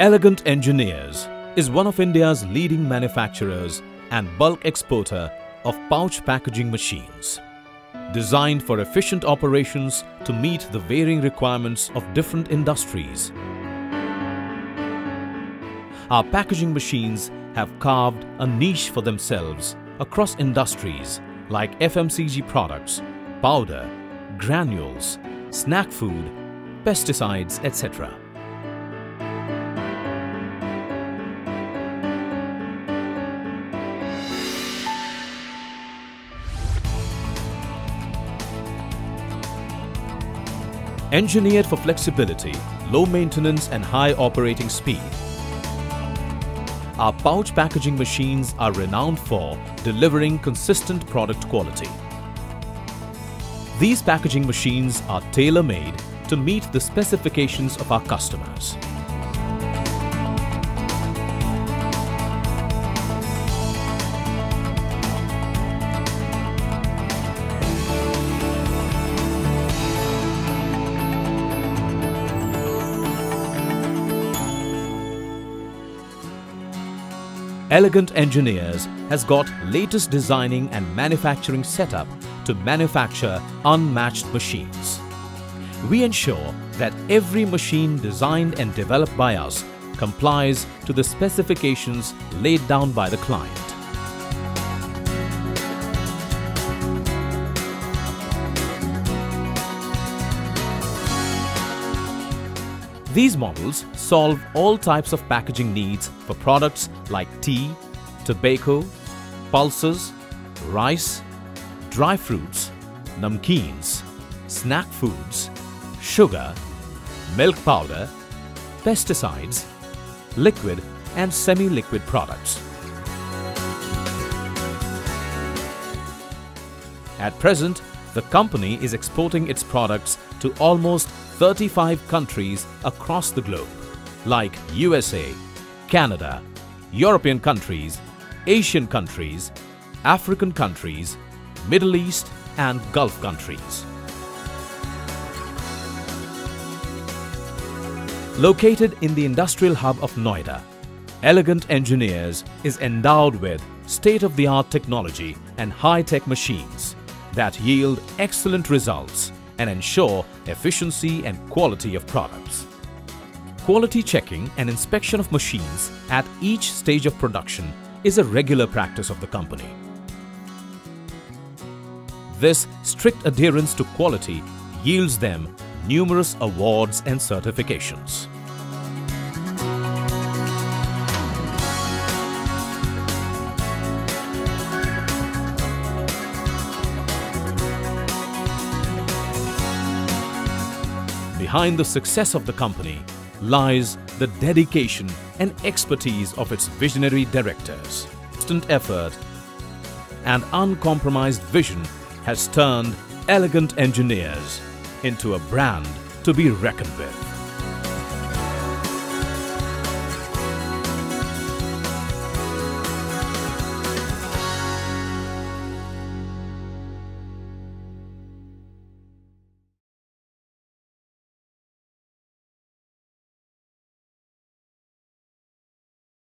Elegant Engineers is one of India's leading manufacturers and bulk exporter of pouch packaging machines. Designed for efficient operations to meet the varying requirements of different industries. Our packaging machines have carved a niche for themselves across industries like FMCG products, powder, granules, snack food, pesticides, etc. Engineered for flexibility, low maintenance and high operating speed, our pouch packaging machines are renowned for delivering consistent product quality. These packaging machines are tailor-made to meet the specifications of our customers. Elegant Engineers has got latest designing and manufacturing setup to manufacture unmatched machines. We ensure that every machine designed and developed by us complies to the specifications laid down by the client. These models solve all types of packaging needs for products like tea, tobacco, pulses, rice, dry fruits, namkeens, snack foods, sugar, milk powder, pesticides, liquid and semi-liquid products. At present, the company is exporting its products to almost 35 countries across the globe like USA, Canada, European countries, Asian countries, African countries, Middle East and Gulf countries. Located in the industrial hub of Noida, Elegant Engineers is endowed with state-of-the-art technology and high-tech machines that yield excellent results and ensure efficiency and quality of products. Quality checking and inspection of machines at each stage of production is a regular practice of the company. This strict adherence to quality yields them numerous awards and certifications. Behind the success of the company lies the dedication and expertise of its visionary directors. Constant effort and uncompromised vision has turned Elegant Engineers into a brand to be reckoned with.